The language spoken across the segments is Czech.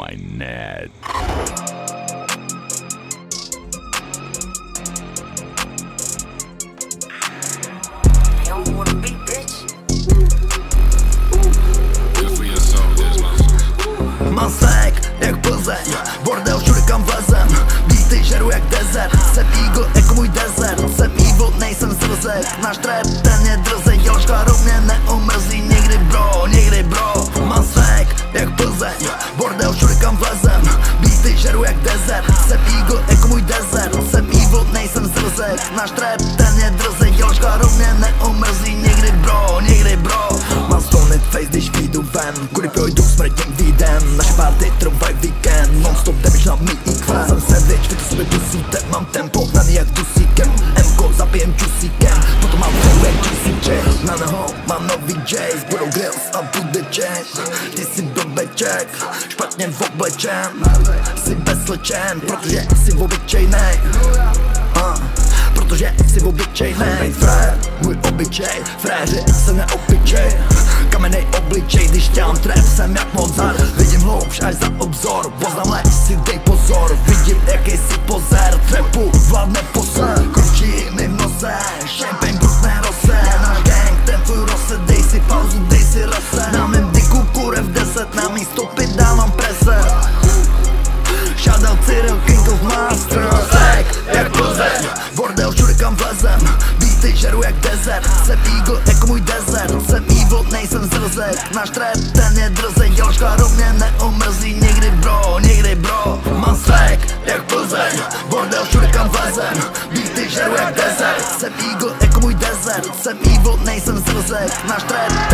my net. You don't wanna be, bitch. Good for your soul, this motherfucker. Mam stek jak Plzeň Bordel všude kam vlezem Beaty žeru jak desert Jsem eagle jako můj desert Jsem evil, nejsem zrzek Náš trap desert. Jsem eagle jako můj desert. Jsem evil, nejsem zrzek. Náš trap ten je drzej Jelška rovně neomrzí. Někdy bro, někdy bro. Mám stoned face, když vyjdu ven. Kudy projdu smrdím výdem Naše party trvají víkend. Non-stop damage na mý Noho mám nový J Budou grills a bude chain Ty jsi blbeček Špatně v oblečen Jsi bezlečen Protože jsi obyčejnej uh, Protože jsi obyčejnej Frér, můj obyčej Fréři se neobyčej. Kamenej obličej, když dělám trap jsem jak Mozart. Vidím hloubš až za obzor Poznám léč si dej pozor. Vidím jaký si pozér Trapu vládne poser Kručí mi v nose Champagne Žeru jak desert. Jsem eagle jako můj desert. Jsem evil, nejsem zrzek Náš trap ten je drzej Jelška rovně neomrzí. Někdy bro, někdy bro. Mám sek, jak Plzeň. Bordel všude kam vlezem. Beaty žeru jak desert. Jsem eagle jako můj desert. Jsem evil, nejsem zrzek Náš trap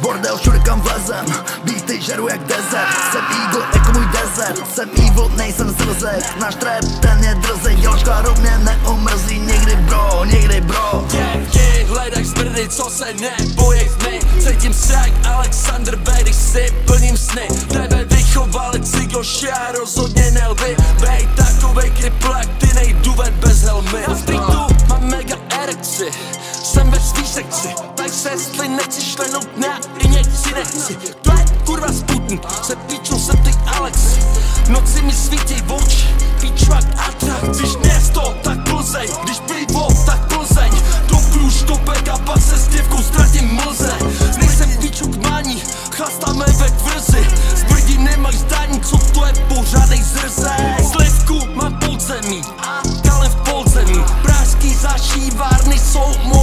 Bordel všude kam vlezem. Beaty žeru jak desert. Jsem eagle jako můj desert. Jsem evil, nejsem zrzek Náš trap ten je drzej Jelška rovně neomrzí Někdy bro, někdy bro. Děvky, hledaj zbrdy, co se nebojí tmy Cítím se jak Alexander B, když si plním sny nechci To je kurva sputnik, se píču jsem ty Alex. Noci mi svítí v oči, píčvak atrak Když město, tak Plzeň, když pivo, tak Plzeň Do kruž, do beka, pak se s děvkou ztratím mlze. Nejsem píču k mání, chlastáme ve tvrzi. Zbrdí nemáš zdaní, co to je pořádej zrze? Slivku mám podzemí a kalem v podzemí. Pražský zašívárny jsou moje